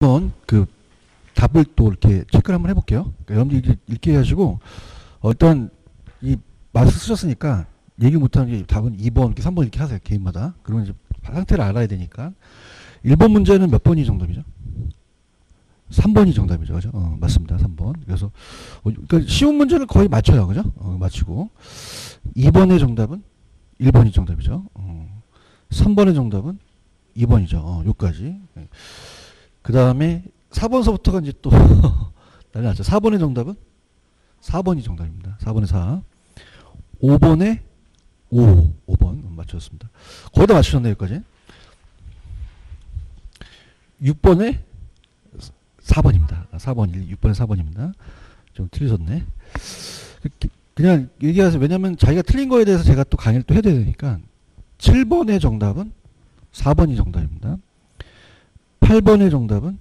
한번 그 답을 또 이렇게 체크를 한번 해볼게요. 그러니까 여러분들 읽게 해가지고 어, 일단 이 마스 쓰셨으니까 얘기 못하는 게 답은 2번, 이렇게 3번 이렇게 하세요. 개인마다. 그러면 이제 상태를 알아야 되니까. 1번 문제는 몇 번이 정답이죠? 3번이 정답이죠. 그죠? 어, 맞습니다. 3번. 그래서, 어, 그러니까 쉬운 문제는 거의 맞춰요. 그죠? 어, 맞추고. 2번의 정답은 1번이 정답이죠. 어, 3번의 정답은 2번이죠. 어, 요까지. 그 다음에 4번서부터가 이제 또 난리 났죠. 4번의 정답은 4번이 정답입니다. 4번의 4. 5번에 5. 5번 맞추셨습니다. 거의 다 맞추셨네요. 여기까지. 6번에 4번입니다. 4번, 6번에 4번입니다. 좀 틀리셨네. 그냥 얘기하세요. 왜냐면 자기가 틀린 거에 대해서 제가 또 강의를 또 해야 되니까 7번의 정답은 4번이 정답입니다. 8번의 정답은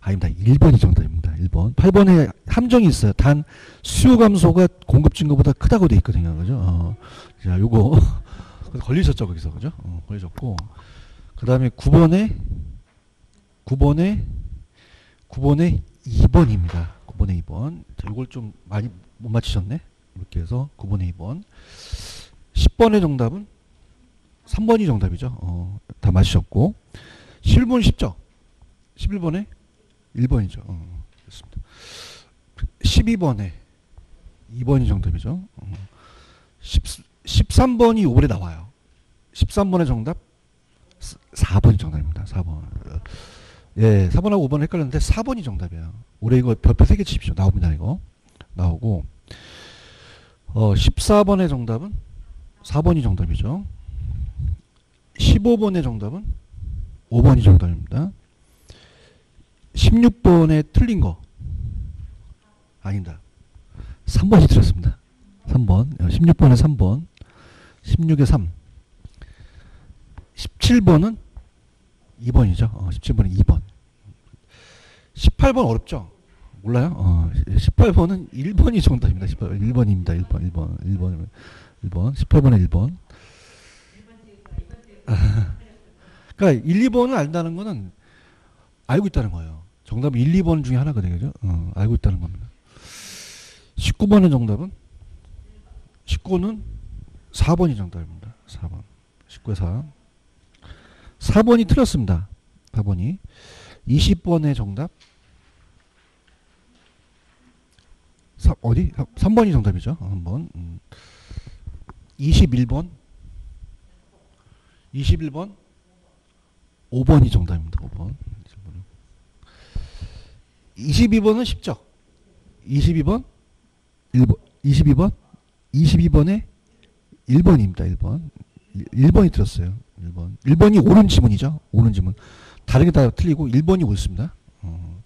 아닙니다. 1번이 정답입니다. 1번. 8번에 함정이 있어요. 단 수요 감소가 공급 증가보다 크다고 돼 있거든요. 그죠? 어. 자, 요거 걸리셨죠, 거기서. 그죠? 어, 걸리셨고. 그다음에 9번에 9번에 9번에 2번입니다. 9번에 2번. 자, 요걸 좀 많이 못 맞히셨네. 이렇게 해서 9번에 2번. 10번의 정답은 3번이 정답이죠. 어, 다 맞으셨고. 11번 쉽죠? 11번에 1번이죠. 어, 그렇습니다. 12번에 2번이 정답이죠. 어, 10, 13번이 요번에 나와요. 13번의 정답 4번이 정답입니다. 4번. 예, 4번하고 5번 헷갈렸는데 4번이 정답이에요. 올해 이거 별표 3개 치십시오. 나옵니다, 이거. 나오고 어, 14번의 정답은 4번이 정답이죠. 15번의 정답은 5번이 정답입니다. 16번에 틀린 거. 아니다. 3번이 틀렸습니다. 3번. 16번에 3번. 16에 3. 17번은 2번이죠. 어, 17번은 2번. 18번 어렵죠? 몰라요? 어, 18번은 1번이 정답입니다. 18, 1번입니다. 1번, 1번, 1번, 1번. 18번에 1번. 그러니까 1, 2번을 안다는 거는 알고 있다는 거예요. 정답은 1, 2번 중에 하나거든요. 그죠? 어, 알고 있다는 겁니다. 19번의 정답은 19는 4번이 정답입니다. 4번. 19에 4. 4번이 틀렸습니다. 4번이. 20번의 정답 3, 어디? 3번이 정답이죠. 3번. 음. 21번 21번 5번이 정답입니다. 5번. 22번은 쉽죠? 22번 1번 22번 22번에 1번입니다. 1번 1번이 들었어요. 1번 1번이 옳은 지문이죠. 옳은 지문 다르게 다 틀리고 1번이 옳습니다. 어.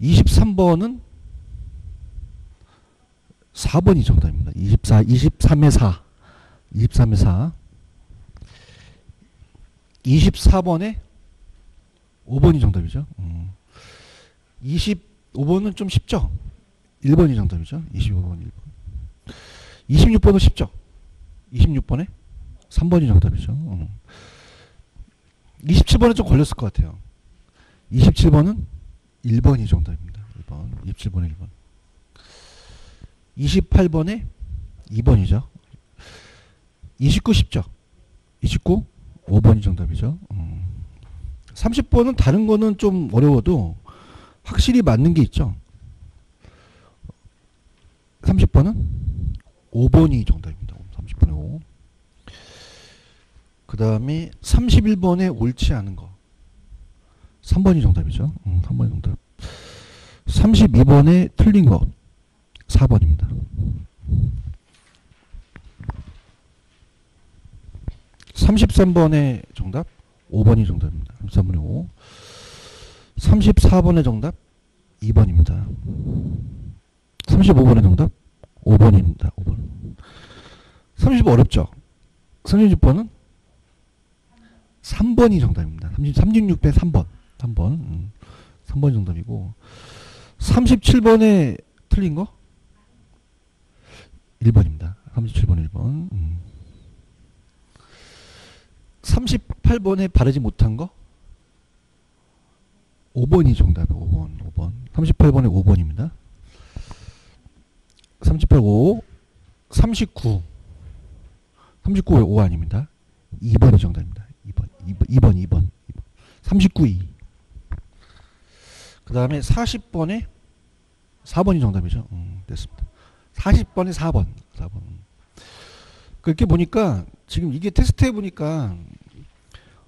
23번은 4번이 정답입니다. 24 23에 4 23에 4 24번에 5번이 정답이죠. 음. 25번은 좀 쉽죠? 1번이 정답이죠. 25번 1번. 26번은 쉽죠? 26번에 3번이 정답이죠. 음. 27번은 좀 걸렸을 것 같아요. 27번은 1번이 정답입니다. 1번. 27번에 1번. 28번에 2번이죠. 29 쉽죠? 29 5번이 정답이죠. 음. 30번은 다른 거는 좀 어려워도 확실히 맞는 게 있죠. 30번은 5번이 정답입니다. 30번에 5. 그 다음에 31번에 옳지 않은 거. 3번이 정답이죠. 음, 3번이 정답. 32번에 틀린 거. 4번입니다. 33번의 정답 5번이 정답입니다. 33번의 5. 34번의 정답 2번입니다. 35번의 정답 5번입니다. 5번. 30번 어렵죠? 36번은 3번이 정답입니다. 30, 366배 3번. 3번. 음, 3번이 정답이고 37번에 틀린 거 1번입니다. 37번 1번. 음. 38번에 바르지 못한 거 5번이 정답이에요. 5번. 5번. 38번에 5번입니다. 38, 5, 39. 39에 5 아닙니다. 2번이 정답입니다. 2번. 2번, 2번, 2번. 39, 2. 그 다음에 40번에 4번이 정답이죠. 음, 됐습니다. 40번에 4번. 4번. 그렇게 보니까 지금 이게 테스트 해보니까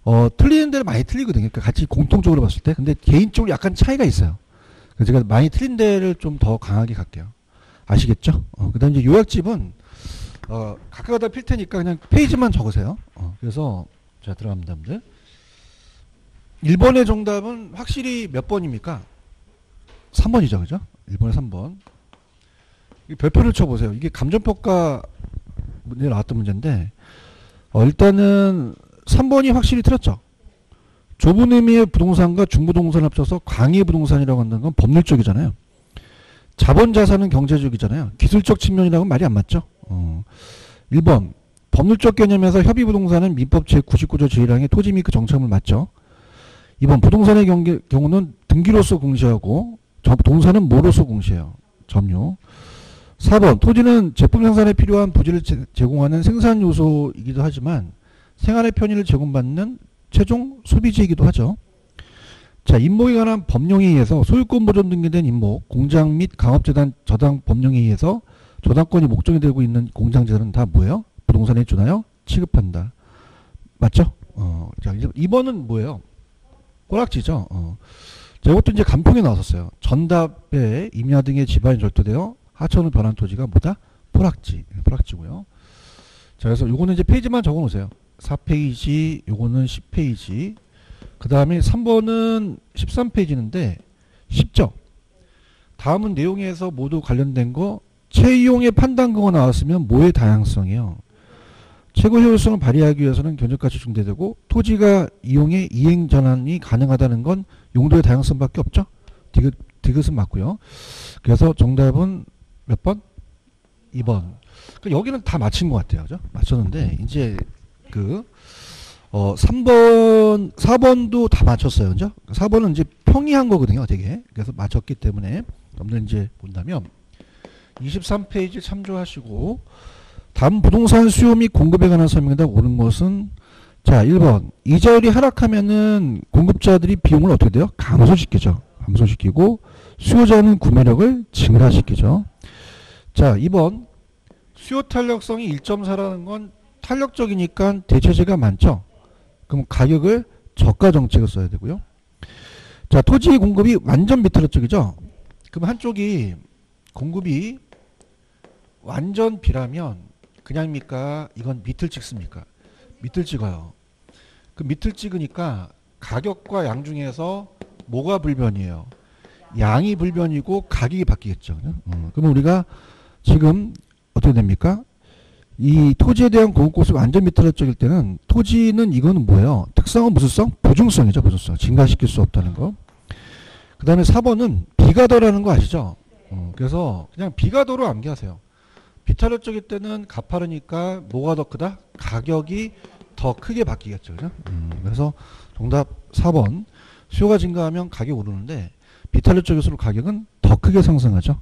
어, 틀리는 데를 많이 틀리거든요. 그러니까 같이 공통적으로 봤을 때. 근데 개인적으로 약간 차이가 있어요. 그래서 제가 많이 틀린 데를 좀 더 강하게 갈게요. 아시겠죠? 어, 그 다음 이제 요약집은 어, 가까다 필 테니까 그냥 페이지만 적으세요. 어, 그래서 자 들어갑니다. 여러분들. 1번의 정답은 확실히 몇 번입니까? 3번이죠. 그죠? 1번에 3번. 이 별표를 쳐보세요. 이게 감정평가 문제 나왔던 문제인데 어, 일단은 3번이 확실히 틀렸죠. 좁은 의미의 부동산과 중부동산을 합쳐서 광의 부동산이라고 한다는 건 법률적이잖아요. 자본자산은 경제적이잖아요. 기술적 측면이라고는 말이 안 맞죠. 어. 1번 법률적 개념에서 협의부동산은 민법 제99조 제1항의 토지 및 그 정착물 맞죠. 2번 부동산의 경우는 등기로서 공시하고 동산은 뭐로서 공시해요. 점유. 4번 토지는 제품 생산에 필요한 부지를 제공하는 생산 요소이기도 하지만 생활의 편의를 제공받는 최종 소비지이기도 하죠. 자, 임목에 관한 법령에 의해서 소유권 보존 등기된 임목, 공장 및 강업재단 저당 법령에 의해서 저당권이 목적이 되고 있는 공장재단은 다 뭐예요? 부동산에 주나요? 취급한다. 맞죠? 어, 자, 2번은 뭐예요? 꼬락지죠. 어. 자, 이것도 이제 간평에 나왔었어요. 전답에 임야 등의 지반이 절도되어 하천을 변한 토지가 뭐다? 포락지. 포락지고요. 자, 그래서 요거는 이제 페이지만 적어 놓으세요. 4페이지, 요거는 10페이지. 그 다음에 3번은 13페이지인데 쉽죠? 다음은 내용에서 모두 관련된 거 채이용의 판단 근거 나왔으면 뭐의 다양성이요? 최고 효율성을 발휘하기 위해서는 견적가치 중대되고 토지가 이용의 이행 전환이 가능하다는 건 용도의 다양성밖에 없죠. 디귿, 디귿은 맞고요. 그래서 정답은 몇 번? 2번. 그러니까 여기는 다 맞힌 것 같아요. 그죠? 맞췄는데 이제 그 어, 3번, 4번도 다 맞췄어요. 그죠? 4번은 이제 평이한 거거든요. 되게. 그래서 맞췄기 때문에 여러분들 이제 본다면 23페이지 참조하시고 다음 부동산 수요 및 공급에 관한 설명에다 옳은 것은 자 1번 이자율이 하락하면은 공급자들이 비용을 어떻게 돼요? 감소시키죠. 감소시키고 수요자는 구매력을 증가시키죠. 자 2번 수요 탄력성이 1.4라는 건 탄력적이니까 대체재가 많죠. 그럼 가격을 저가 정책을 써야 되고요. 자 토지 공급이 완전 비틀어 쪽이죠. 그럼 한쪽이 공급이 완전 비라면 그냥입니까? 이건 밑을 찍습니까? 밑을 찍어요. 그 밑을 찍으니까 가격과 양 중에서 뭐가 불변이에요? 양이 불변이고 가격이 바뀌겠죠. 어, 그러면 우리가 지금 어떻게 됩니까? 이 토지에 대한 공급고수가 완전 쪽일 때는 토지는 이거는 뭐예요? 특성은 무슨 성? 보증성이죠. 보증성. 증가시킬 수 없다는 거. 그 다음에 4번은 비가더라는 거 아시죠? 어, 그래서 그냥 비가더로 암기하세요. 비타를 쪽일 때는 가파르니까 뭐가 더 크다? 가격이 더 크게 바뀌겠죠. 그죠? 음, 그래서 정답 4번. 수요가 증가하면 가격이 오르는데 비타를 쪽일수록 가격은 더 크게 상승하죠.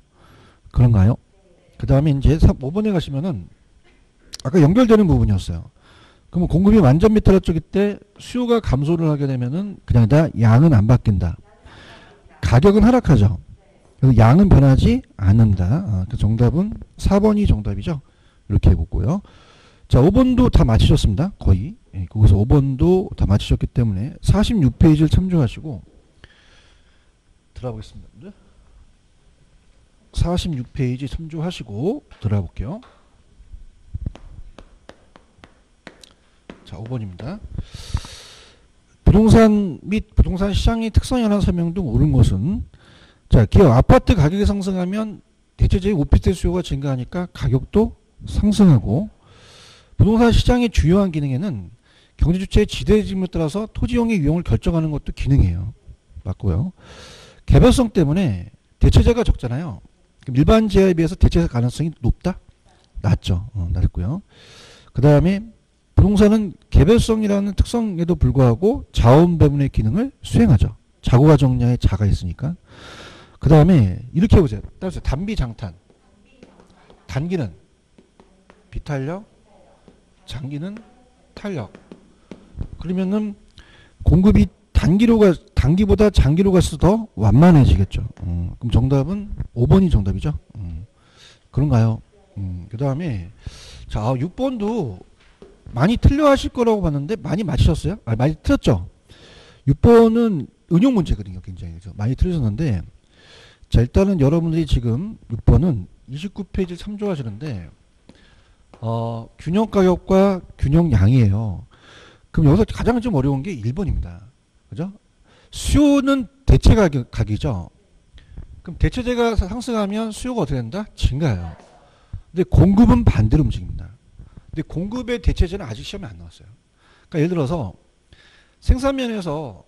그런가요? 그 다음에 이제 5번에 가시면은 아까 연결되는 부분이었어요. 그러면 공급이 완전 미터러 쪽일 때 수요가 감소를 하게 되면은 그냥 다 양은 안 바뀐다. 가격은 하락하죠. 양은 변하지 않는다. 어, 그 정답은 4번이 정답이죠. 이렇게 해보고요. 자, 5번도 다 맞히셨습니다. 거의. 예, 거기서 5번도 다 맞히셨기 때문에 46페이지를 참조하시고 들어보겠습니다. 46페이지 참조하시고 들어볼게요. 자, 5번입니다. 부동산 및 부동산 시장의 특성에 관한 설명 등 옳은 것은 자, 기업 아파트 가격이 상승하면 대체적인 오피스텔 수요가 증가하니까 가격도 상승하고 부동산 시장의 주요한 기능에는 경제 주체의 지대 지임에 따라서 토지용의 유형을 결정하는 것도 기능이에요. 맞고요. 개별성 때문에 대체재가 적잖아요. 일반 재화에 비해서 대체 가능성이 높다? 낮죠. 어, 낮고요. 그 다음에 부동산은 개별성이라는 특성에도 불구하고 자원 배분의 기능을 수행하죠. 자고가 정량에 자가 있으니까. 그 다음에 이렇게 해보세요. 따라서 단비 장탄. 단기는 비탄력, 장기는 탄력. 그러면은 공급이 단기로 가 단기보다 장기로 갈수록 더 완만해지겠죠. 음, 그럼 정답은 5번이 정답이죠. 음, 그런가요? 음, 그 다음에 자 6번도 많이 틀려 하실 거라고 봤는데 많이 맞히셨어요? 아, 많이 틀렸죠? 6번은 응용 문제거든요. 굉장히. 그래서 많이 틀리셨는데 자 일단은 여러분들이 지금 6번은 29페이지를 참조하시는데 어, 균형 가격과 균형 양이에요. 그럼 여기서 가장 좀 어려운 게 1번입니다. 그죠? 수요는 대체 가격, 가격이죠. 그럼 대체재가 상승하면 수요가 어떻게 된다? 증가해요. 근데 공급은 반대로 움직입니다. 근데 공급의 대체재는 아직 시험에 안 나왔어요. 그러니까 예를 들어서 생산면에서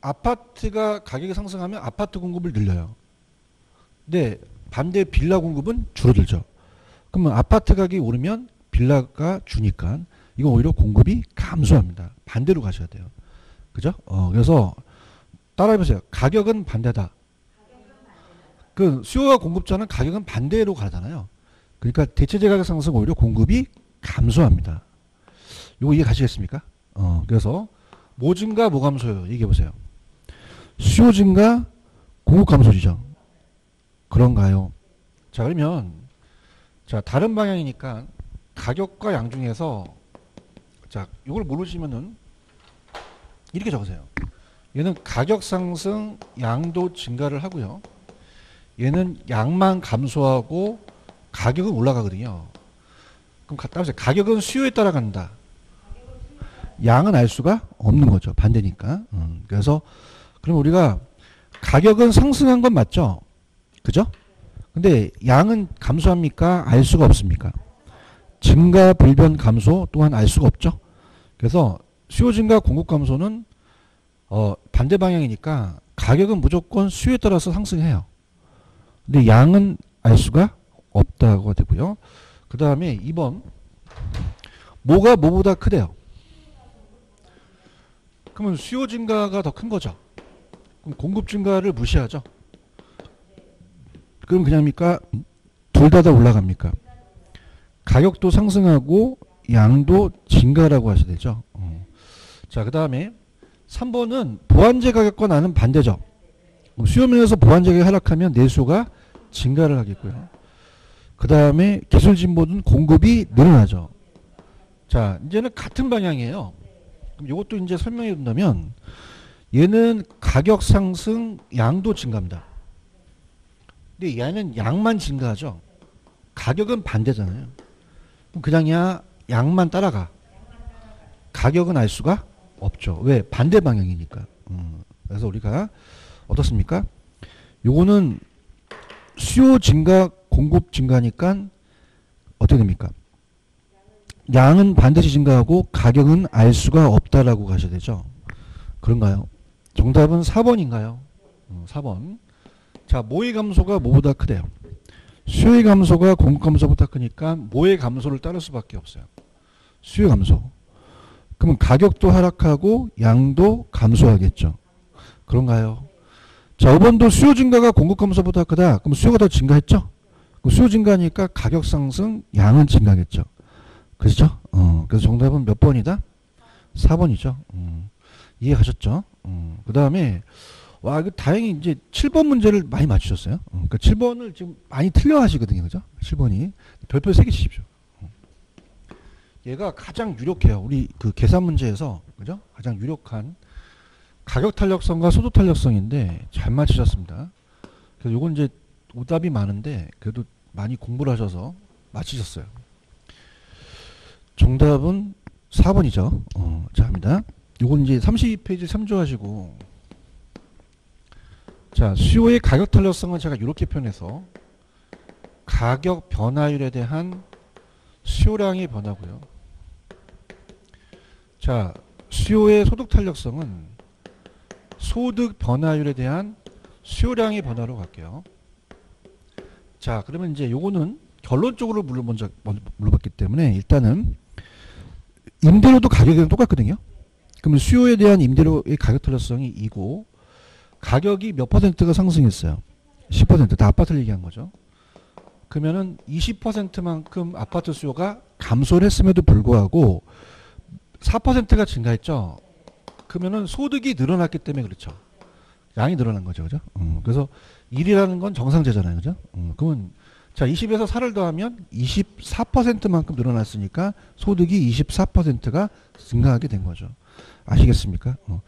아파트가 가격이 상승하면 아파트 공급을 늘려요. 근데 반대 빌라 공급은 줄어들죠. 그러면 아파트 가격이 오르면 빌라가 주니까 이건 오히려 공급이 감소합니다. 반대로 가셔야 돼요. 그죠? 어, 그래서 따라해 보세요. 가격은 반대다. 그 수요와 공급자는 가격은 반대로 가잖아요. 그러니까 대체재 가격 상승 오히려 공급이 감소합니다. 요거 이해 가시겠습니까? 어, 그래서 뭐 증가 뭐 감소요? 얘기해 보세요. 수요 증가 공급 감소지죠. 그런가요? 자 그러면 자 다른 방향이니까 가격과 양 중에서 자 이걸 모르시면은 이렇게 적으세요. 얘는 가격 상승 양도 증가를 하고요. 얘는 양만 감소하고 가격은 올라가거든요. 그럼 갖다 보세요. 가격은 수요에 따라 간다. 양은 알 수가 없는 거죠. 반대니까. 음, 그래서 그럼 우리가 가격은 상승한 건 맞죠? 그죠? 근데 양은 감소합니까? 알 수가 없습니까? 증가 불변 감소 또한 알 수가 없죠. 그래서 수요 증가 공급 감소는 어, 반대 방향이니까 가격은 무조건 수요에 따라서 상승해요. 근데 양은 알 수가 없다고 되고요. 그 다음에 2번 뭐가 뭐보다 크대요. 그러면 수요 증가가 더 큰 거죠. 그럼 공급 증가를 무시하죠. 그럼 그냥입니까? 둘 다 다 올라갑니까? 가격도 상승하고 양도 증가라고 하셔야 되죠. 어. 자, 그 다음에 3번은 보완제 가격과 나는 반대죠. 수요 면에서 보완제 가격이 하락하면 내수가 증가를 하겠고요. 그 다음에 기술 진보는 공급이 늘어나죠. 자, 이제는 같은 방향이에요. 그럼 이것도 이제 설명해 준다면 얘는 가격 상승, 양도 증가합니다. 근데 얘는 양만 증가하죠. 가격은 반대잖아요. 그럼 그냥 야 양만 따라가. 가격은 알 수가 없죠. 왜? 반대 방향이니까. 음, 그래서 우리가 어떻습니까? 요거는 수요 증가, 공급 증가니까 어떻게 됩니까? 양은 반드시 증가하고 가격은 알 수가 없다라고 가셔야 되죠. 그런가요? 정답은 4번인가요? 음, 4번. 자, 모의 감소가 뭐보다 크대요? 수요의 감소가 공급 감소보다 크니까 모의 감소를 따를 수밖에 없어요. 수요 감소. 그러면 가격도 하락하고 양도 감소하겠죠. 그런가요? 자, 5번도 수요 증가가 공급 감소보다 크다. 그럼 수요가 더 증가했죠? 수요 증가니까 가격 상승, 양은 증가겠죠. 그렇죠? 어, 그래서 정답은 몇 번이다? 4번이죠. 음, 이해하셨죠? 음, 그 다음에 와, 그 다행히 이제 7번 문제를 많이 맞추셨어요. 어, 그러니까 7번을 지금 많이 틀려 하시거든요. 그죠? 7번이. 별표 3개 치십시오. 어. 얘가 가장 유력해요. 우리 그 계산 문제에서. 그죠? 가장 유력한 가격 탄력성과 소득 탄력성인데 잘 맞추셨습니다. 그래서 요건 이제 오답이 많은데 그래도 많이 공부를 하셔서 맞히셨어요. 정답은 4번이죠. 어, 자, 합니다. 요건 이제 32페이지 참조하시고 자, 수요의 가격 탄력성은 제가 이렇게 표현해서 가격 변화율에 대한 수요량의 변화고요. 자, 수요의 소득 탄력성은 소득 변화율에 대한 수요량의 변화로 갈게요. 자, 그러면 이제 요거는 결론적으로 물어 먼저 물어봤기 때문에 일단은 임대료도 가격이 똑같거든요. 그러면 수요에 대한 임대료의 가격 탄력성이 이고 가격이 몇 퍼센트가 상승했어요? 10%다 아파트를 얘기한 거죠. 그러면은 20%만큼 아파트 수요가 감소를 했음에도 불구하고 4%가 증가했죠. 그러면은 소득이 늘어났기 때문에 그렇죠. 양이 늘어난 거죠. 그죠? 음, 그래서 1이라는 건 정상제잖아요. 그죠? 음, 그러면 자, 20에서 4를 더하면 24%만큼 늘어났으니까 소득이 24%가 증가하게 된 거죠. 아시겠습니까? 어.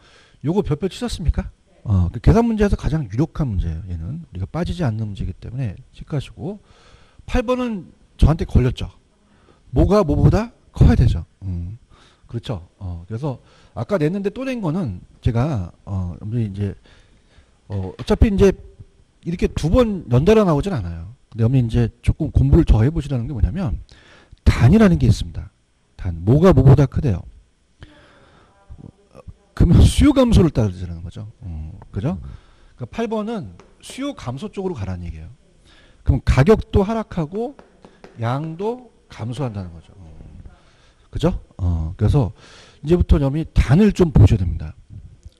요거 별표 치셨습니까? 어, 그 계산 문제에서 가장 유력한 문제예요. 얘는 우리가 빠지지 않는 문제이기 때문에 체크하시고 8번은 저한테 걸렸죠. 뭐가 뭐보다 커야 되죠. 음, 그렇죠. 어, 그래서 아까 냈는데 또 낸 거는 제가 어, 이제 어, 어차피 이제 이렇게 두 번 연달아 나오진 않아요. 근데 어머니 이제 조금 공부를 더 해보시라는 게 뭐냐면 단이라는 게 있습니다. 단 뭐가 뭐보다 크대요. 그러면 수요 감소를 따르자는 거죠. 음, 그죠? 그러니까 8번은 수요 감소 쪽으로 가라는 얘기예요. 그럼 가격도 하락하고 양도 감소한다는 거죠. 음, 그죠? 어, 그래서 이제부터 점이 단을 좀 보셔야 됩니다.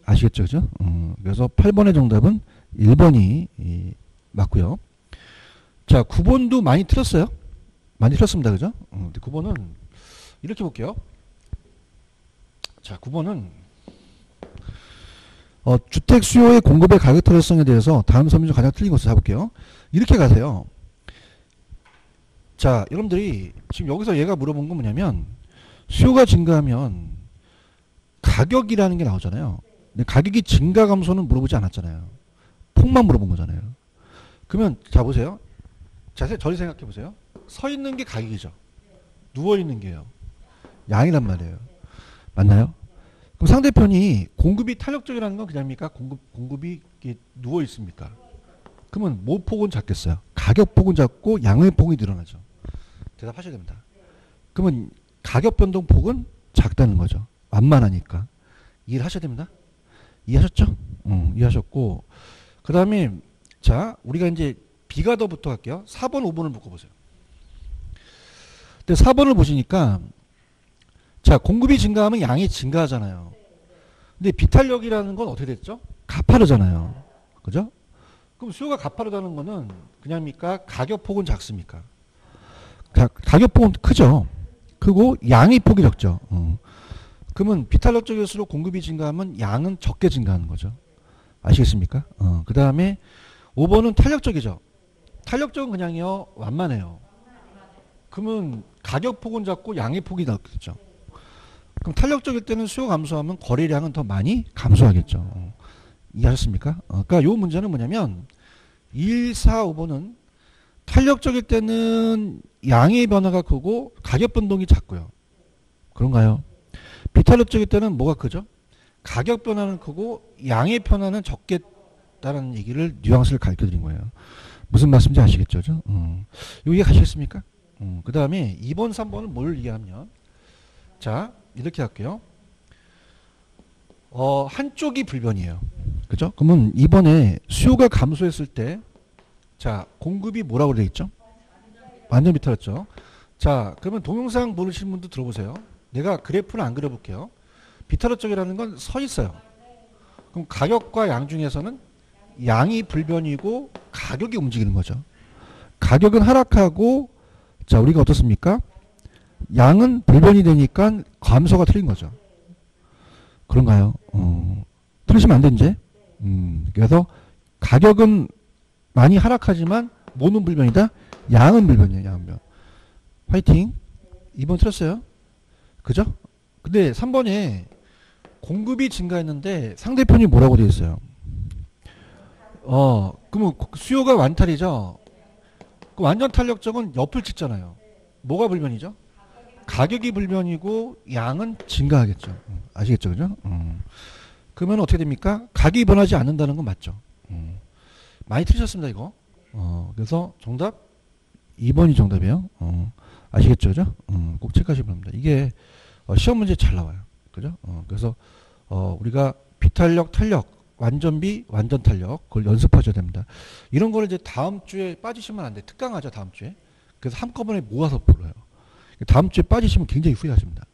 아시겠죠? 그죠? 음, 그래서 8번의 정답은 1번이 이, 맞고요. 자, 9번도 많이 틀었어요. 많이 틀었습니다. 그죠? 음, 9번은 이렇게 볼게요. 자, 9번은 어, 주택 수요의 공급의 가격 특성에 대해서 다음 설명 중 가장 틀린 것을 잡을게요. 이렇게 가세요. 자, 여러분들이 지금 여기서 얘가 물어본 건 뭐냐면 수요가 증가하면 가격이라는 게 나오잖아요. 근데 가격이 증가 감소는 물어보지 않았잖아요. 폭만 물어본 거잖아요. 그러면 자 보세요. 자세히 저리 생각해 보세요. 서 있는 게 가격이죠. 누워 있는 게요. 양이란 말이에요. 맞나요? 그럼 상대편이 공급이 탄력적이라는 건 그냥입니까? 공급 공급이 누워 있습니까? 그러면 뭐 폭은 작겠어요? 가격 폭은 작고 양의 폭이 늘어나죠. 대답하셔야 됩니다. 그러면 가격 변동 폭은 작다는 거죠. 완만하니까. 이해를 하셔야 됩니다. 이해하셨죠? 응, 이해하셨고. 그 다음에, 자, 우리가 이제 비가 더부터 할게요. 4번, 5번을 묶어보세요. 근데 4번을 보시니까, 자, 공급이 증가하면 양이 증가하잖아요. 근데 비탄력이라는 건 어떻게 됐죠? 가파르잖아요. 그죠? 그럼 수요가 가파르다는 거는 그냥입니까? 가격 폭은 작습니까? 가, 가격 폭은 크죠. 크고 양이 폭이 적죠. 어. 그러면 비탄력적일수록 공급이 증가하면 양은 적게 증가하는 거죠. 아시겠습니까? 어. 그 다음에 5번은 탄력적이죠. 탄력적은 그냥요 완만해요. 그러면 가격 폭은 작고 양의 폭이 넓겠죠. 그럼 탄력적일 때는 수요 감소하면 거래량은 더 많이 감소하겠죠. 어. 이해하셨습니까? 어, 그러니까 요 문제는 뭐냐면 1, 4, 5번은 탄력적일 때는 양의 변화가 크고 가격 변동이 작고요. 그런가요? 비탄력적일 때는 뭐가 크죠? 가격 변화는 크고 양의 변화는 적겠다는 얘기를 뉘앙스를 가르쳐 드린 거예요. 무슨 말씀인지 아시겠죠? 음. 이해 가시겠습니까? 음. 그 다음에 2번, 3번은 뭘 이해하면 자 이렇게 할게요. 어, 한쪽이 불변이에요. 그죠? 그러면 이번에 수요가 감소했을 때, 자, 공급이 뭐라고 되어 있죠? 완전 비틀었죠. 자, 그러면 동영상 보시는 분도 들어보세요. 내가 그래프를 안 그려볼게요. 비타로 쪽이라는 건 서 있어요. 그럼 가격과 양 중에서는 양이 불변이고 가격이 움직이는 거죠. 가격은 하락하고, 자, 우리가 어떻습니까? 양은 불변이 되니까 감소가 틀린 거죠. 그런가요? 어, 틀리시면 안 돼, 이제. 음, 그래서 가격은 많이 하락하지만 모는 불변이다. 양은 불변이에요. 양은. 화이팅. 2번 틀었어요. 그죠? 근데 3번에 공급이 증가했는데 상대편이 뭐라고 되어 있어요? 어, 그러면 수요가 완탈이죠. 그 완전 탄력적은 옆을 찍잖아요. 뭐가 불변이죠? 가격이 불변이고 양은 증가하겠죠. 아시겠죠, 그죠? 음. 그러면 어떻게 됩니까? 가격이 변하지 않는다는 건 맞죠. 음. 많이 틀리셨습니다, 이거. 어, 그래서 정답 2번이 정답이에요. 어, 아시겠죠, 그죠? 음, 꼭 체크하시기 바랍니다. 이게 어, 시험 문제 잘 나와요. 그죠? 어, 그래서 어, 우리가 비탄력, 탄력, 완전비, 완전 탄력 그걸 연습하셔야 됩니다. 이런 거를 이제 다음 주에 빠지시면 안 돼. 특강하죠, 다음 주에. 그래서 한꺼번에 모아서 불러요. 다음 주에 빠지시면 굉장히 후회하십니다.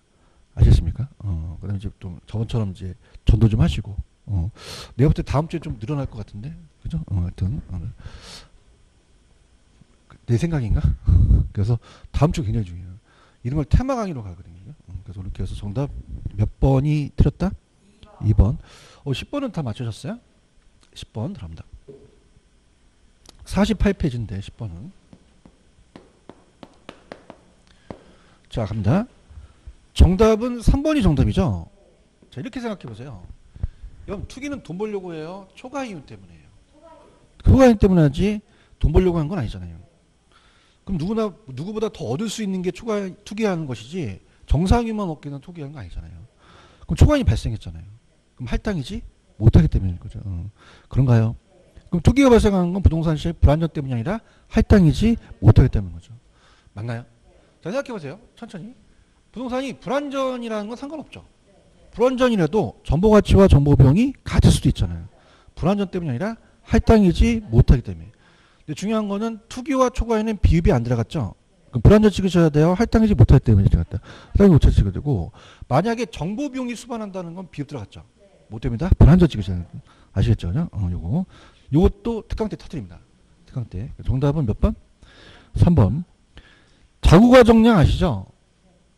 아셨습니까? 어, 그다음에 이제 또 저번처럼 이제 전도 좀 하시고 어. 내가 볼 때 다음 주에 좀 늘어날 것 같은데. 그죠? 어, 하여튼. 어. 내 생각인가? 그래서 다음 주 굉장히 중요해요. 이런 걸 테마 강의로 가거든요. 음, 그래서 이렇게 해서 정답 몇 번이 틀렸다? 2번. 어, 10번은 다 맞추셨어요? 10번 들어갑니다. 48페이지인데 10번은. 자, 갑니다. 정답은 3번이 정답이죠. 자, 이렇게 생각해 보세요. 여러분, 투기는 돈 벌려고 해요. 초과 이윤 때문에요. 초과 이윤 때문에 하지 돈 벌려고 한 건 아니잖아요. 그럼 누구나 누구보다 더 얻을 수 있는 게 초과 투기하는 것이지 정상이만 얻기는 투기하는 거 아니잖아요. 그럼 초과이 발생했잖아요. 그럼 할당이지 못하기 때문인 거죠. 어. 그런가요? 그럼 투기가 발생하는 건 부동산 시의 불안정 때문이 아니라 할당이지 못하기 때문인 거죠. 맞나요? 자 생각해 보세요. 천천히. 부동산이 불안전이라는 건 상관없죠. 불안전이라도 정보 가치와 정보 비용이 같을 수도 있잖아요. 불안전 때문이 아니라 할당이지 못하기 때문에. 근데 중요한 거는 투기와 초과에는 비읍이 안 들어갔죠. 그럼 불안전 찍으셔야 돼요. 할당이지 못하기 때문에 들어갔다. 할당이 못하 찍어야 되고 만약에 정보 비용이 수반한다는 건 비읍 들어갔죠. 뭐 때문이다? 불안전 찍으셔야 돼요. 아시겠죠? 그죠? 어, 요거. 요것도 특강 때 터뜨립니다. 특강 때. 정답은 몇 번? 3번. 자구가 정량 아시죠?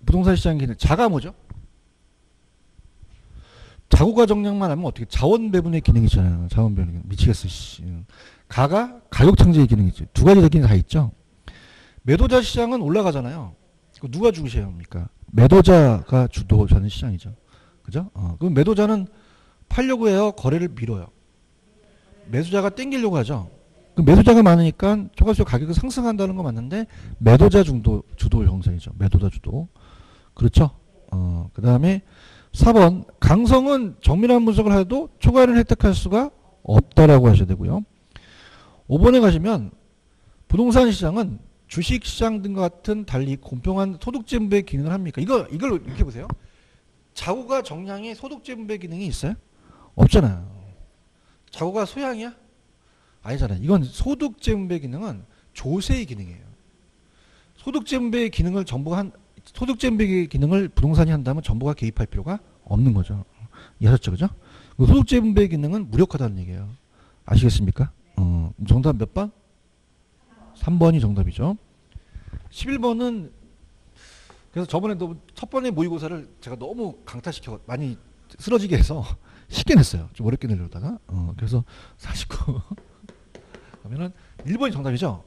부동산 시장의 기능. 자가 뭐죠? 자구가 정량만 하면 어떻게 자원 배분의 기능이잖아요. 자원 배분. 미치겠어. 씨. 가가 가격 창제의 기능이죠. 두 가지 다 기능 다 있죠. 매도자 시장은 올라가잖아요. 그 누가 주시합니까? 매도자가 주도하는 시장이죠. 그죠? 어, 그럼 매도자는 팔려고 해요. 거래를 밀어요. 매수자가 땡기려고 하죠. 그 매수자가 많으니까 초과수요 가격이 상승한다는 거 맞는데 매도자 중도 주도 형성이죠. 매도자 주도. 그렇죠? 어, 그 다음에 4번 강성은 정밀한 분석을 해도 초과를 혜택할 수가 없다라고 하셔야 되고요. 5번에 가시면 부동산 시장은 주식 시장 등과 같은 달리 공평한 소득재 분배 기능을 합니까? 이거 이걸 이렇게 보세요. 자구가 정량에 소득재 분배 기능이 있어요? 없잖아요. 자구가 소양이야? 아니잖아요. 이건 소득재 분배 기능은 조세의 기능이에요. 소득재 분배 기능을 정부가 한 소득재 분배 기능을 부동산이 한다면 정부가 개입할 필요가 없는 거죠. 이해하셨죠, 그죠? 그 소득재 분배 기능은 무력하다는 얘기예요. 아시겠습니까? 어, 정답 몇 번? 3번이 정답이죠. 11번은 그래서 저번에도 첫 번째 모의고사를 제가 너무 강타시켜 많이 쓰러지게 해서 쉽게 냈어요. 좀 어렵게 내려다가 어, 그래서 49 그러면은 1번이 정답이죠.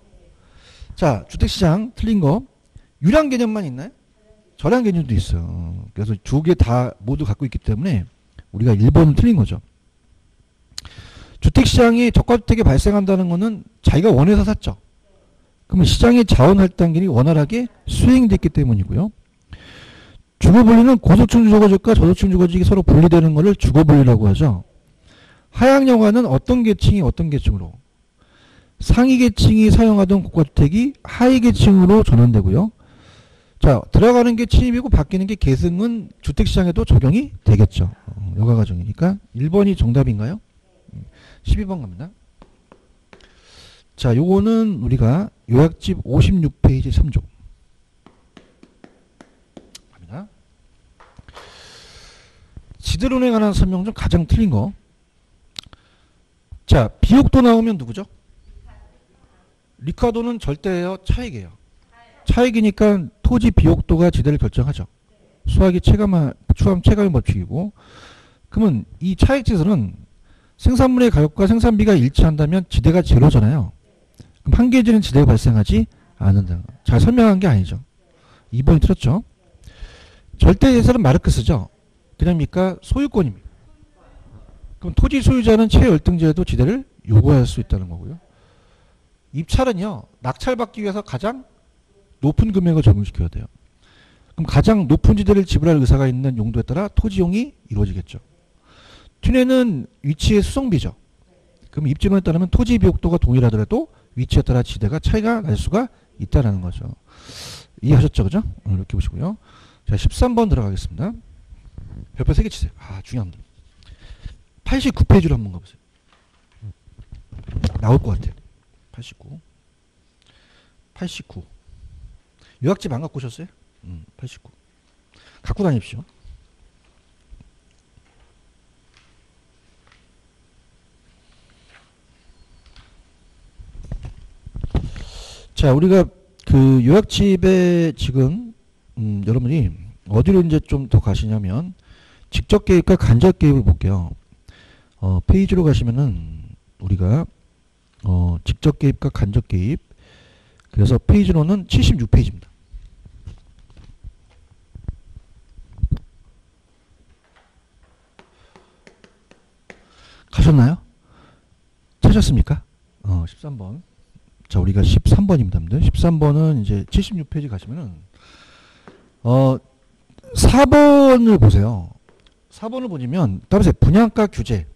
자 주택시장 틀린 거 유량 개념만 있나요? 저량 개념도 있어요. 그래서 두 개 다 모두 갖고 있기 때문에 우리가 1번은 틀린 거죠. 주택시장이 저가주택이 발생한다는 것은 자기가 원해서 샀죠. 그러면 시장의 자원 할당률이 원활하게 수행됐기 때문이고요. 주거 분리는 고소층 주거지과 저소층 주거지가 서로 분리되는 것을 주거 분리라고 하죠. 하향 영화는 어떤 계층이 어떤 계층으로 상위 계층이 사용하던 고가주택이 하위 계층으로 전환되고요. 자 들어가는 게 침입이고 바뀌는 게 계승은 주택시장에도 적용이 되겠죠. 어, 여가 과정이니까 1번이 정답인가요? 12번 갑니다. 자, 요거는 우리가 요약집 56페이지 3조. 갑니다. 지대론에 관한 설명 중 가장 틀린 거. 자, 비옥도 나오면 누구죠? 리카도는 절대예요, 차익이에요. 차익이니까 토지 비옥도가 지대를 결정하죠. 수학이 체감하, 추함 체감의 법칙이고, 그러면 이 차익지수는 생산물의 가격과 생산비가 일치한다면 지대가 제로잖아요. 그럼 한계지는 지대가 발생하지 않는다. 잘 설명한 게 아니죠. 2번이 틀렸죠. 절대예설은 마르크스죠. 그냥입니까? 소유권입니다. 그럼 토지 소유자는 최열등제에도 지대를 요구할 수 있다는 거고요. 입찰은요. 낙찰받기 위해서 가장 높은 금액을 적용시켜야 돼요. 그럼 가장 높은 지대를 지불할 의사가 있는 용도에 따라 토지용이 이루어지겠죠. 튜네는 위치의 수성비죠. 그럼 입지론에 따르면 토지 비옥도가 동일하더라도 위치에 따라 지대가 차이가 날 수가 있다는 거죠. 이해하셨죠? 그죠? 어, 이렇게 보시고요. 자, 13번 들어가겠습니다. 별표 3개 치세요. 아, 중요합니다. 89페이지로 한번 가보세요. 나올 것 같아요. 89. 89. 요약집 안 갖고 오셨어요? 음, 89. 갖고 다닙시오. 자, 우리가 그 요약집에 지금 음, 여러분이 어디로 이제 좀 더 가시냐면 직접 개입과 간접 개입을 볼게요. 어, 페이지로 가시면은 우리가 어, 직접 개입과 간접 개입 그래서 페이지로는 76페이지입니다. 가셨나요? 찾았습니까? 어, 13번. 자, 우리가 13번입니다. 13번은 이제 76페이지 가시면은 어 4번을 보세요. 4번을 보시면 따라서 분양가 규제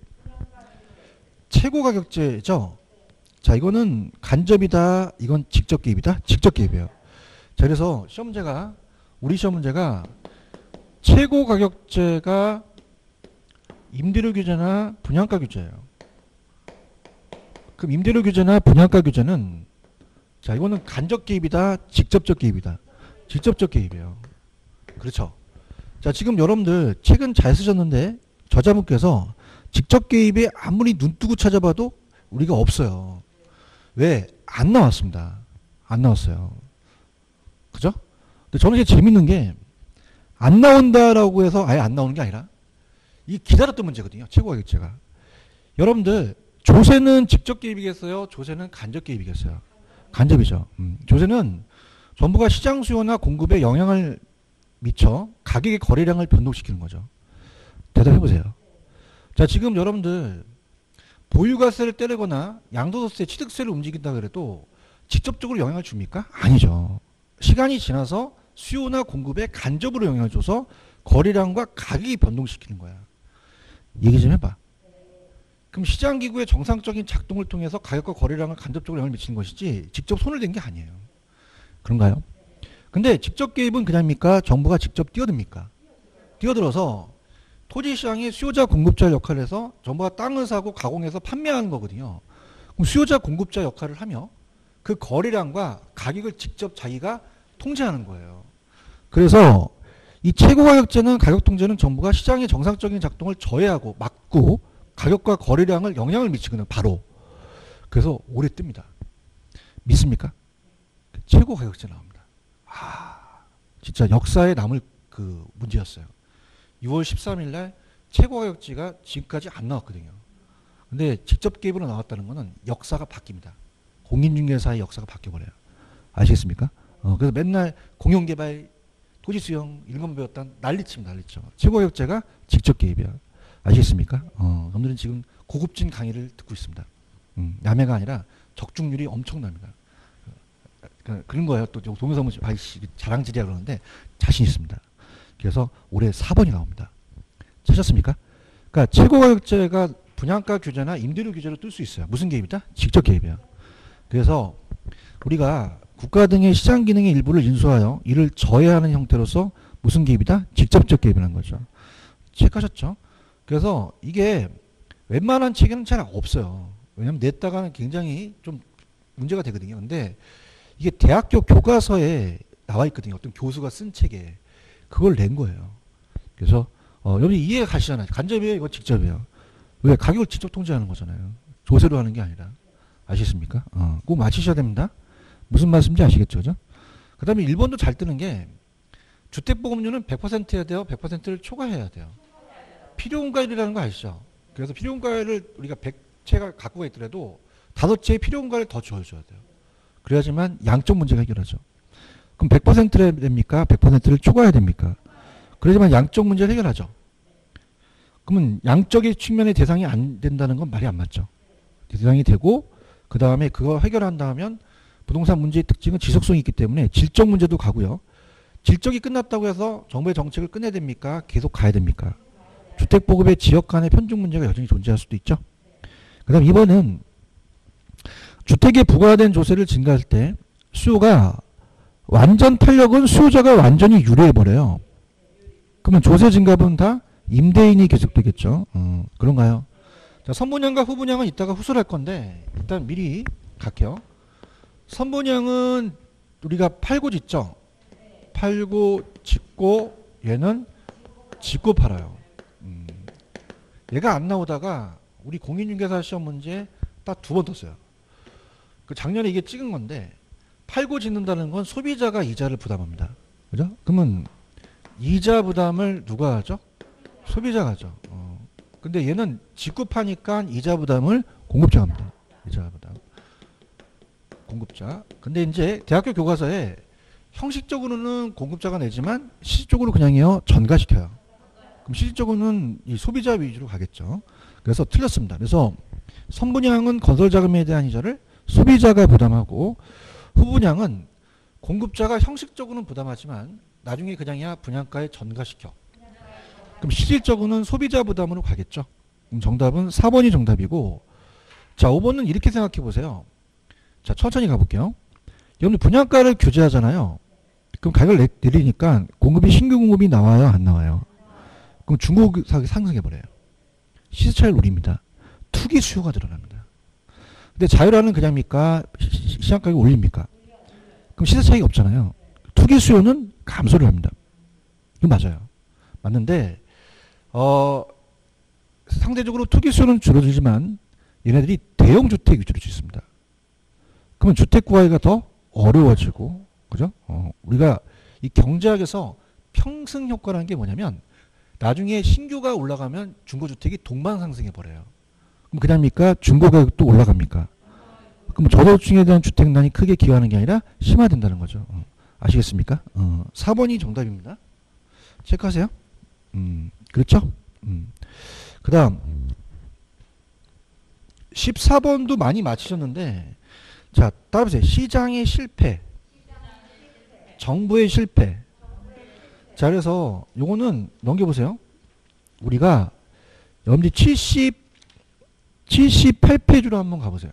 최고 가격제죠. 자, 이거는 간접이다. 이건 직접 개입이다. 직접 개입이에요. 자, 그래서 시험 문제가 우리 시험 문제가 최고 가격제가 임대료 규제나 분양가 규제예요. 그럼 임대료 규제나 분양가 규제는 자 이거는 간접 개입이다, 직접적 개입이다. 직접적 개입이에요. 그렇죠. 자 지금 여러분들 책은 잘 쓰셨는데 저자분께서 직접 개입에 아무리 눈 뜨고 찾아봐도 우리가 없어요. 왜? 안 나왔습니다. 안 나왔어요. 그죠? 근데 저는 이게 재밌는 게 안 나온다라고 해서 아예 안 나오는 게 아니라 이 기다렸던 문제거든요. 최고 가격제가. 여러분들 조세는 직접 개입이겠어요? 조세는 간접 개입이겠어요? 간접이죠. 음, 조세는 정부가 시장 수요나 공급에 영향을 미쳐 가격의 거래량을 변동시키는 거죠. 대답해 보세요. 자, 지금 여러분들 보유가세를 때리거나 양도소세, 취득세를 움직인다 그래도 직접적으로 영향을 줍니까? 아니죠. 시간이 지나서 수요나 공급에 간접으로 영향을 줘서 거래량과 가격이 변동시키는 거야. 얘기 좀 해봐. 그럼 시장 기구의 정상적인 작동을 통해서 가격과 거래량을 간접적으로 영향을 미치는 것이지 직접 손을 댄 게 아니에요. 그런가요? 근데 직접 개입은 그냥입니까? 정부가 직접 뛰어듭니까? 뛰어들어서 토지 시장이 수요자 공급자 역할을 해서 정부가 땅을 사고 가공해서 판매하는 거거든요. 그럼 수요자 공급자 역할을 하며 그 거래량과 가격을 직접 자기가 통제하는 거예요. 그래서 이 최고 가격제는 가격 통제는 정부가 시장의 정상적인 작동을 저해하고 막고 가격과 거래량을 영향을 미치거든요. 바로. 그래서 오래 뜹니다. 믿습니까? 최고 가격제 나옵니다. 아, 진짜 역사에 남을 그 문제였어요. 6월 13일 날 최고 가격제가 지금까지 안 나왔거든요. 근데 직접 개입으로 나왔다는 것은 역사가 바뀝니다. 공인중개사의 역사가 바뀌어버려요. 아시겠습니까? 어, 그래서 맨날 공용개발, 토지수용, 일본 배웠다 난리칩니다. 난리쳐. 최고 가격제가 직접 개입이야. 아시겠습니까? 어, 여러분들은 지금 고급진 강의를 듣고 있습니다. 음, 야매가 아니라 적중률이 엄청납니다. 그, 그런 거예요. 또 동영상 보시 아이씨 자랑질이야 그러는데 자신 있습니다. 그래서 올해 4번이 나옵니다. 찾았습니까? 그러니까 최고가격제가 분양가 규제나 임대료 규제로 뜰수 있어요. 무슨 개입이다? 직접 개입이야. 그래서 우리가 국가 등의 시장 기능의 일부를 인수하여 이를 저해하는 형태로서 무슨 개입이다? 직접적 개입이라는 거죠. 체크하셨죠? 그래서 이게 웬만한 책에는 잘 없어요. 왜냐면 냈다가는 굉장히 좀 문제가 되거든요. 근데 이게 대학교 교과서에 나와 있거든요. 어떤 교수가 쓴 책에. 그걸 낸 거예요. 그래서 어, 여러분이 이해가 가시잖아요. 간접이에요? 이거 직접이에요? 왜? 가격을 직접 통제하는 거잖아요. 조세로 하는 게 아니라. 아시겠습니까? 어, 꼭 맞히셔야 됩니다. 무슨 말씀인지 아시겠죠? 그죠? 그 다음에 1번도 잘 뜨는 게 주택보급률은 100% 해야 돼요? 100%를 초과해야 돼요? 필요공가율이라는 거 아시죠? 그래서 필요공가율을 우리가 100채가 갖고 있더라도 다섯 채의 필요공가를 더 줘줘야 돼요. 그래야지만 양적 문제가 해결하죠. 그럼 100%를 됩니까? 100%를 초과해야 됩니까? 그러지만 양적 문제를 해결하죠. 그러면 양적인 측면의 대상이 안 된다는 건 말이 안 맞죠. 대상이 되고 그 다음에 그거 해결한다 하면 부동산 문제의 특징은 지속성이 있기 때문에 질적 문제도 가고요. 질적이 끝났다고 해서 정부의 정책을 끝내야 됩니까? 계속 가야 됩니까? 주택 보급의 지역 간의 편중 문제가 여전히 존재할 수도 있죠. 그 다음 2번은 주택에 부과된 조세를 증가할 때 수요가 완전 탄력은 수요자가 완전히 유리해 버려요. 그러면 조세 증가분 다 임대인이 계속되겠죠. 어, 그런가요? 자, 선분양과 후분양은 이따가 후술할 건데 일단 미리 갈게요. 선분양은 우리가 팔고 짓죠. 팔고 짓고 얘는 짓고 팔아요. 음. 얘가 안 나오다가 우리 공인중개사 시험 문제 딱 두 번 떴어요. 그 작년에 이게 찍은 건데 팔고 짓는다는 건 소비자가 이자를 부담합니다. 그죠? 그러면 이자 부담을 누가 하죠? 소비자가 하죠. 어. 근데 얘는 직구 파니까 이자 부담을 공급자가 합니다. 이자 부담. 공급자. 근데 이제 대학교 교과서에 형식적으로는 공급자가 내지만 실질적으로 그냥요 전가시켜요. 그럼 실질적으로는 이 소비자 위주로 가겠죠. 그래서 틀렸습니다. 그래서 선분양은 건설 자금에 대한 이자를 소비자가 부담하고 후분양은 공급자가 형식적으로는 부담하지만 나중에 그냥이야 분양가에 전가시켜. 그럼 실질적으로는 소비자 부담으로 가겠죠. 그럼 정답은 4번이 정답이고 자 5번은 이렇게 생각해 보세요. 자 천천히 가볼게요. 여러분 분양가를 규제하잖아요. 그럼 가격을 내, 내리니까 공급이 신규 공급이 나와요 안 나와요? 그럼 중국 사기 상승해 버려요. 시세 차익을 노립니다. 투기 수요가 늘어납니다. 근데 자유라는 그냥입니까? 시- 시장 가격 올립니까? 그럼 시세 차익이 없잖아요. 투기 수요는 감소를 합니다. 이거 맞아요. 맞는데 어 상대적으로 투기 수요는 줄어들지만 얘네들이 대형 주택 위주로 짓습니다. 그러면 주택 구하기가 더 어려워지고 그죠? 어, 우리가 이 경제학에서 평승 효과라는 게 뭐냐면 나중에 신규가 올라가면 중고주택이 동반 상승해 버려요. 그럼 그냥입니까? 중고 가격도 올라갑니까? 그럼 저소득층에 대한 주택난이 크게 기여하는 게 아니라 심화된다는 거죠. 어, 아시겠습니까? 어, 4번이 정답입니다. 체크하세요. 음, 그렇죠? 음. 그 다음 14번도 많이 맞히셨는데 자 따라보세요. 시장의 실패 정부의 실패 자 그래서 요거는 넘겨보세요. 우리가 여러분들이 70 78페이지로 한번 가보세요.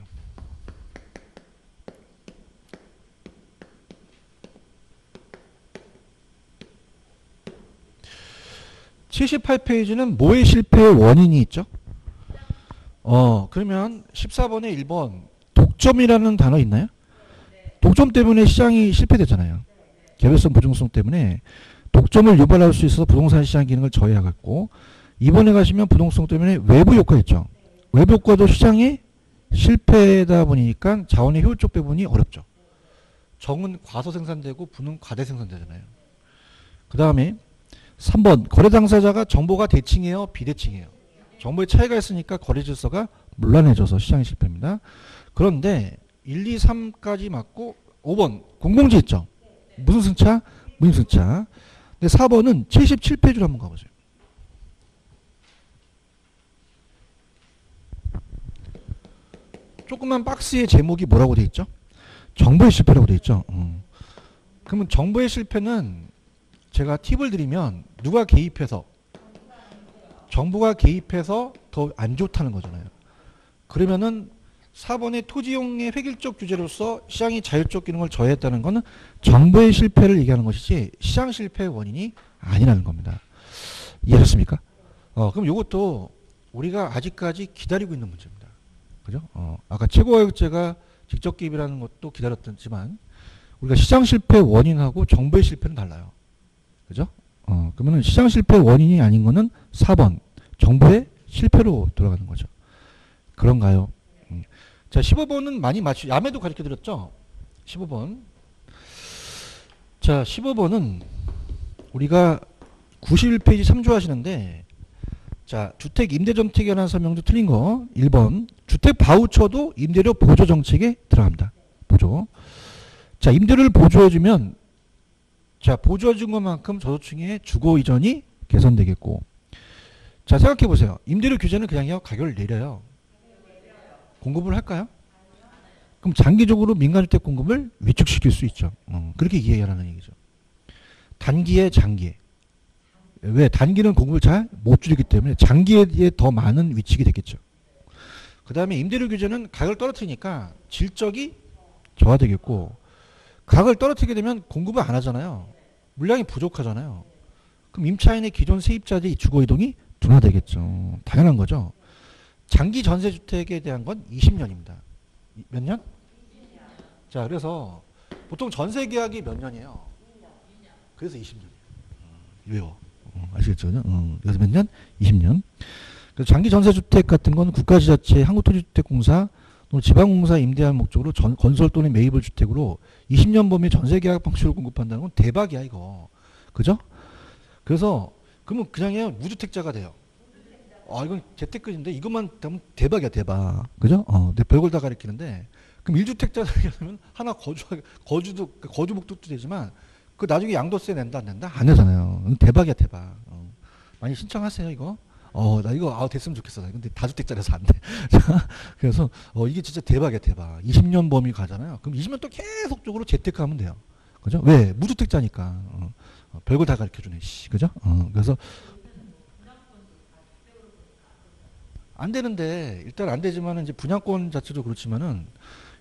(78페이지는) 뭐의 실패의 원인이 있죠 어 그러면 (14번에) (1번) 독점이라는 단어 있나요 독점 때문에 시장이 실패되잖아요 개별성 부중성 때문에 독점을 유발할 수 있어서 부동산 시장 기능을 저해하겠고 이번에 가시면 부동성 때문에 외부 효과 있죠. 외부 효과도 시장이 실패다 보니까 자원의 효율적 배분이 어렵죠. 정은 과소 생산되고 부는 과대 생산되잖아요. 그 다음에 3번 거래 당사자가 정보가 대칭이에요 비대칭이에요. 정보의 차이가 있으니까 거래 질서가 물란해져서 시장이 실패입니다. 그런데 1, 2, 3까지 맞고 5번 공공지 있죠. 무슨 승차? 무임승차. 근데 4번은 77페이지로 한번 가보세요. 조그만 박스의 제목이 뭐라고 돼 있죠? 정보의 실패라고 돼 있죠. 음. 그러면 정보의 실패는 제가 팁을 드리면 누가 개입해서 정부가 개입해서 더 안 좋다는 거잖아요. 그러면은 4번의 토지용의 획일적 규제로서 시장이 자율적 기능을 저해했다는 것은 정부의 실패를 얘기하는 것이지 시장 실패의 원인이 아니라는 겁니다. 이해하셨습니까? 어, 그럼 이것도 우리가 아직까지 기다리고 있는 문제입니다. 그죠? 어, 아까 최고가격제가 직접 개입이라는 것도 기다렸지만 우리가 시장 실패 원인하고 정부의 실패는 달라요. 그죠? 어, 그러면 시장 실패 원인이 아닌 거는 4번 정부의 실패로 돌아가는 거죠. 그런가요? 음. 자, 15번은 많이 맞추, 야매도 가르쳐 드렸죠? 15번. 자, 15번은 우리가 91페이지 참조하시는데, 자, 주택 임대정책에 관한 설명도 틀린 거, 1번. 주택 바우처도 임대료 보조 정책에 들어갑니다. 보조. 자, 임대료를 보조해주면, 자, 보조해준 것만큼 저소층의 주거 이전이 개선되겠고, 자, 생각해 보세요. 임대료 규제는 그냥요, 가격을 내려요. 공급을 할까요? 그럼 장기적으로 민간주택 공급을 위축시킬 수 있죠. 어, 그렇게 이해하라는 얘기죠. 단기에 장기에. 왜? 단기는 공급을 잘 못 줄이기 때문에 장기에 더 많은 위축이 되겠죠. 그 다음에 임대료 규제는 가격을 떨어뜨리니까 질적이 저하되겠고 가격을 떨어뜨리게 되면 공급을 안 하잖아요. 물량이 부족하잖아요. 그럼 임차인의 기존 세입자들이 주거 이동이 둔화되겠죠. 당연한 거죠. 장기 전세 주택에 대한 건 20년입니다. 몇 년? 자, 그래서 보통 전세 계약이 몇 년이에요? 그래서 20년이에요. 왜요? 어, 아시겠죠? 어, 그래서 몇 년? 20년. 그래서 장기 전세 주택 같은 건 국가지자체, 한국토지주택공사 또는 지방공사 임대할 목적으로 전, 건설 또는 매입을 주택으로 20년 범위 전세계약 방식으로 공급한다는 건 대박이야 이거. 그죠? 그래서 그러면 그냥 무주택자가 돼요. 아 이건 재테크인데 이것만 되면 대박이야 대박. 그죠? 어, 근데 별걸 다 가리키는데 그럼 1주택자 되려면 하나 거주 거주도 거주 목적도 되지만 그 나중에 양도세 낸다 안 낸다 안 내잖아요. 이건 대박이야 대박. 어. 많이 신청하세요 이거. 어 나 이거 아 됐으면 좋겠어. 근데 다주택자라서 안 돼. 자, 그래서 어 이게 진짜 대박이야 대박. 20년 범위 가잖아요. 그럼 20년 또 계속적으로 재테크 하면 돼요. 그죠? 왜 무주택자니까. 어, 어, 별걸 다 가르쳐 주네. 씨. 그죠? 어, 그래서 안 되는데 일단 안 되지만은 이제 분양권 자체도 그렇지만은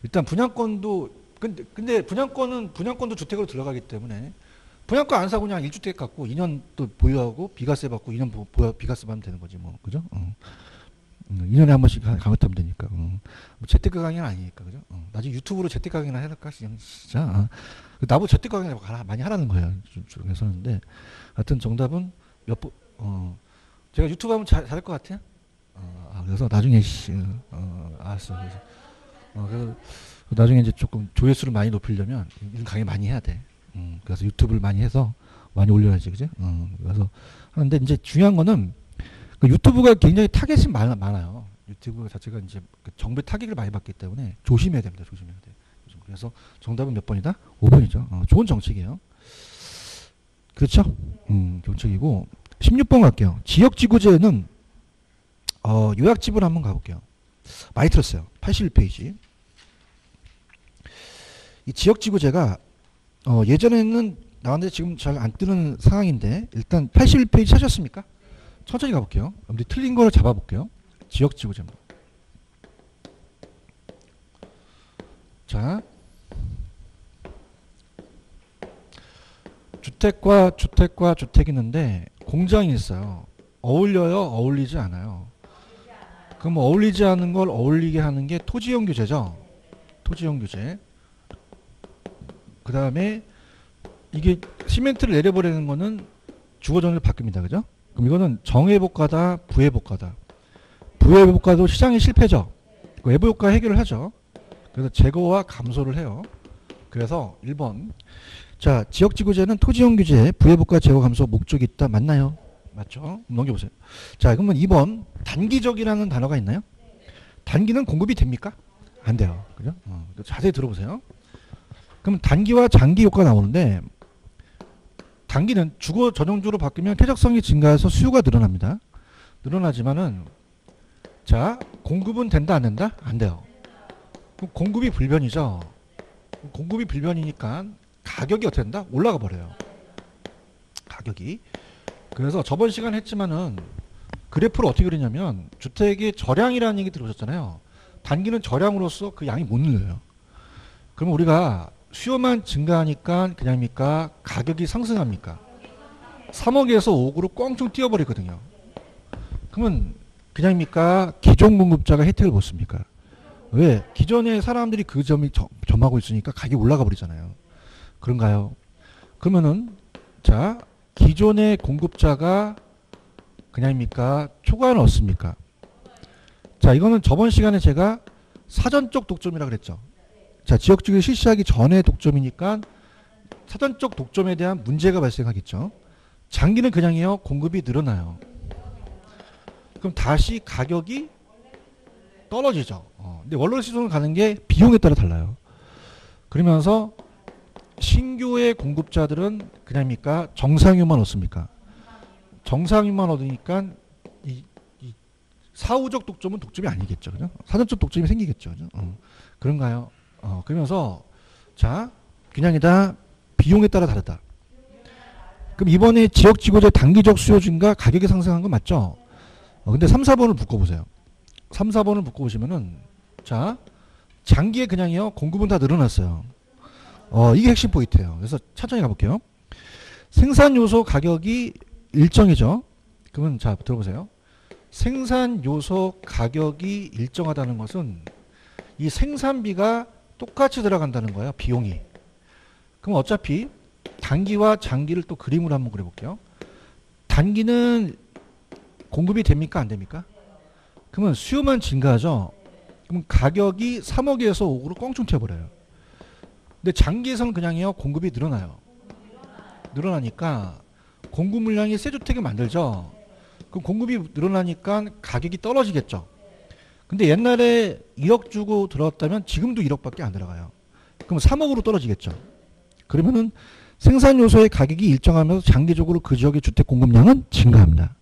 일단 분양권도 근데 근데 분양권은 분양권도 주택으로 들어가기 때문에 분양권 안 사고 그냥 1주택 갖고 2년 또 보유하고 비과세 받고 2년 보, 보, 비과세 받으면 되는 거지 뭐 그죠? 어. 음, 2년에 한 번씩 가- 강의하면 되니까 어. 뭐 재테크 강의는 아니니까 그죠? 어. 나중에 유튜브로 재테크 강의나 해볼까 진짜 어. 나보고 재테크 강의 많이 하라는 거예요 중에서는데 하여튼 정답은 몇 번, 어. 제가 유튜브 하면 잘, 잘할 것 같아요? 어, 아, 그래서 나중에 씨, 어, 알았어. 그래서, 어, 그래서 나중에 이제 조금 조회수를 많이 높이려면 이런 강의 많이 해야 돼. 음, 그래서 유튜브를 많이 해서 많이 올려야지, 그지? 어, 그래서 하는데 이제 중요한 거는 그 유튜브가 굉장히 타겟이 많, 많아요. 유튜브 자체가 이제 그 정부의 타격을 많이 받기 때문에 조심해야 됩니다. 조심해야 돼. 그래서 정답은 몇 번이다? 5번이죠. 어, 좋은 정책이에요. 그렇죠? 음, 정책이고 16번 갈게요. 지역 지구제는 어, 요약집을 한번 가볼게요. 많이 들었어요. 81페이지. 이 지역지구제가 어, 예전에는 나왔는데 지금 잘 안 뜨는 상황인데 일단 81페이지 찾았습니까? 천천히 가볼게요. 근데 틀린 거를 잡아볼게요. 지역지구제입니다. 자, 주택과 주택과 주택이 있는데 공장이 있어요. 어울려요? 어울리지 않아요? 그럼 어울리지 않은 걸 어울리게 하는 게 토지용 규제죠. 토지용 규제. 그 다음에 이게 시멘트를 내려버리는 거는 주거 전을 바뀝니다. 그죠? 그럼 이거는 정회복가다, 부회복가다. 부회복가도 시장이 실패죠. 그 외부 효과 해결을 하죠. 그래서 제거와 감소를 해요. 그래서 1번. 자, 지역지구제는 토지용 규제, 부회복가 제거 감소 목적이 있다. 맞나요? 맞죠? 넘겨보세요. 자, 그러면 2번. 단기적이라는 단어가 있나요? 단기는 공급이 됩니까? 안 돼요. 그죠? 어, 자세히 들어보세요. 그럼 단기와 장기 효과가 나오는데 단기는 주거 전용주로 바뀌면 쾌적성이 증가해서 수요가 늘어납니다. 늘어나지만은 자 공급은 된다 안 된다 안 돼요. 공급이 불변이죠. 공급이 불변이니까 가격이 어떻게 된다 올라가 버려요. 가격이 그래서 저번 시간 에 했지만은 그래프를 어떻게 그리냐면 주택의 저량이라는 얘기 들어보셨잖아요. 단기는 저량으로서 그 양이 못 늘려요. 그러면 우리가 수요만 증가하니까 그냥입니까? 가격이 상승합니까? 3억에서 5억으로 꽝충 뛰어버리거든요. 그러면 그냥입니까? 기존 공급자가 혜택을 못 씁니까? 왜? 기존에 사람들이 그 점이 점, 점하고 있으니까 가격이 올라가 버리잖아요. 그런가요? 그러면은 자 기존의 공급자가 그냥입니까? 초과는 없습니까? 자 이거는 저번 시간에 제가 사전적 독점이라 그랬죠. 자, 지역주기 실시하기 전에 독점이니까 사전적 독점에 대한 문제가 발생하겠죠. 장기는 그냥이요. 공급이 늘어나요. 그럼 다시 가격이 떨어지죠. 어, 근데 원로 시선을 가는 게 비용에 따라 달라요. 그러면서 신규의 공급자들은 그냥입니까? 정상유만 얻습니까? 정상유만 얻으니까 이, 이 사후적 독점은 독점이 아니겠죠. 그죠? 사전적 독점이 생기겠죠. 그죠? 어, 그런가요? 어, 그러면서 자 그냥이다 비용에 따라 다르다. 그럼 이번에 지역 지구제 단기적 수요 증가 가격이 상승한 거 맞죠? 어, 근데 3, 4번을 묶어보세요. 3, 4번을 묶어보시면은 자 장기에 그냥이요 공급은 다 늘어났어요. 어, 이게 핵심 포인트예요. 그래서 천천히 가볼게요. 생산 요소 가격이 일정이죠. 그러면 자 들어보세요. 생산 요소 가격이 일정하다는 것은 이 생산비가 똑같이 들어간다는 거예요. 비용이. 그럼 어차피 단기와 장기를 또 그림으로 한번 그려볼게요. 단기는 공급이 됩니까? 안 됩니까? 그러면 수요만 증가하죠. 그럼 가격이 3억에서 5억으로 껑충 튀어버려요. 근데 장기에서는 그냥요 공급이 늘어나요. 늘어나니까 공급 물량이 새 주택을 만들죠. 그럼 공급이 늘어나니까 가격이 떨어지겠죠. 근데 옛날에 1억 주고 들어왔다면 지금도 1억밖에 안 들어가요. 그럼 3억으로 떨어지겠죠. 그러면은 생산 요소의 가격이 일정하면서 장기적으로 그 지역의 주택 공급량은 증가합니다.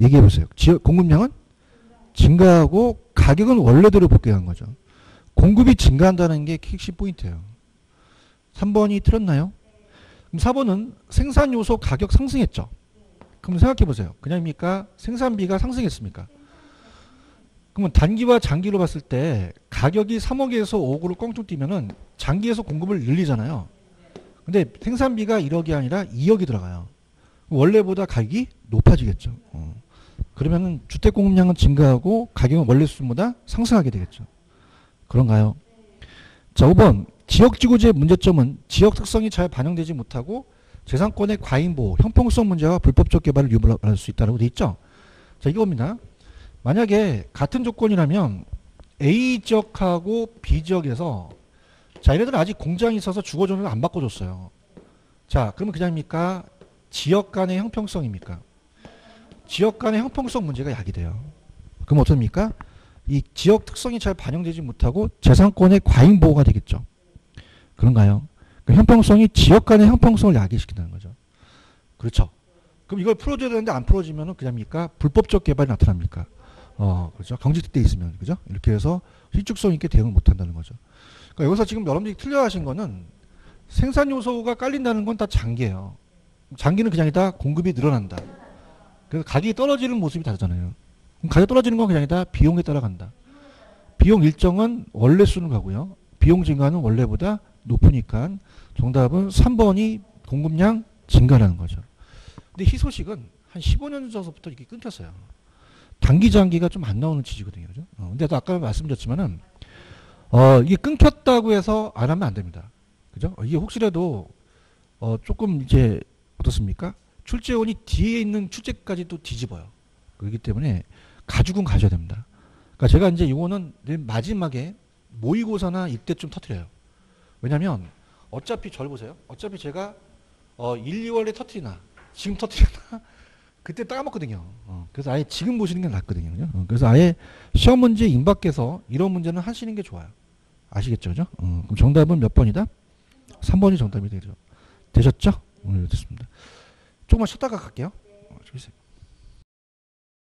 얘기해 보세요. 지역 공급량은 증가하고 가격은 원래대로 복귀한 거죠. 공급이 증가한다는 게 핵심 포인트예요. 3번이 틀렸나요? 그럼 4번은 생산 요소 가격 상승했죠. 그럼 생각해 보세요. 그냥입니까? 생산비가 상승했습니까? 그러면 단기와 장기로 봤을 때 가격이 3억에서 5억으로 껑충 뛰면은 장기에서 공급을 늘리잖아요. 근데 생산비가 1억이 아니라 2억이 들어가요. 원래보다 가격이 높아지겠죠. 어. 그러면은 주택 공급량은 증가하고 가격은 원래 수준보다 상승하게 되겠죠. 그런가요? 자, 5번 지역지구지의 문제점은 지역 특성이 잘 반영되지 못하고 재산권의 과잉보호, 형평성 문제와 불법적 개발을 유발할 수 있다고 돼 있죠. 자, 이겁니다. 만약에 같은 조건이라면 A 지역하고 B 지역에서 자, 얘네들은 아직 공장이 있어서 주거 전을 안 바꿔줬어요. 자, 그러면 그냥입니까? 지역 간의 형평성입니까? 지역 간의 형평성 문제가 야기돼요. 그럼 어떻습니까? 이 지역 특성이 잘 반영되지 못하고 재산권의 과잉 보호가 되겠죠. 그런가요? 그 형평성이 지역 간의 형평성을 야기시킨다는 거죠. 그렇죠. 그럼 이걸 풀어줘야 되는데 안 풀어지면은 그냥입니까? 불법적 개발이 나타납니까? 어, 그렇죠. 경직돼 있으면, 그죠? 이렇게 해서 실축성 있게 대응을 못 한다는 거죠. 그러니까 여기서 지금 여러분들이 틀려 하신 거는 생산 요소가 깔린다는 건 다 장기예요. 장기는 그냥이다 공급이 늘어난다. 그래서 가격이 떨어지는 모습이 다르잖아요. 가격 떨어지는 건 그냥이다 비용에 따라간다. 비용 일정은 원래 수는 가고요. 비용 증가는 원래보다 높으니까 정답은 3번이 공급량 증가라는 거죠. 근데 희소식은 한 15년 전부터 이렇게 끊겼어요. 단기 장기가 좀 안 나오는 취지거든요. 그죠? 어, 근데 또 아까 말씀드렸지만은 어, 이게 끊겼다고 해서 안 하면 안 됩니다. 그죠? 어, 이게 혹시라도 어, 조금 이제 어떻습니까? 출제원이 뒤에 있는 출제까지 또 뒤집어요. 그렇기 때문에 가죽은 가져야 됩니다. 그러니까 제가 이제 이거는 늘 마지막에 모의고사나 이때쯤 터트려요. 왜냐면 어차피 절 보세요. 어차피 제가 어 1, 2월에 터트리나 지금 터트리나 그때 까먹거든요. 어, 그래서 아예 지금 보시는 게 낫거든요. 어, 그래서 아예 시험 문제 임박해서 이런 문제는 하시는 게 좋아요. 아시겠죠? 그죠? 어, 그럼 정답은 몇 번이다? 3번이 정답이 되죠. 되셨죠? 오늘 됐습니다. 조금만 쉬었다가 갈게요. 어.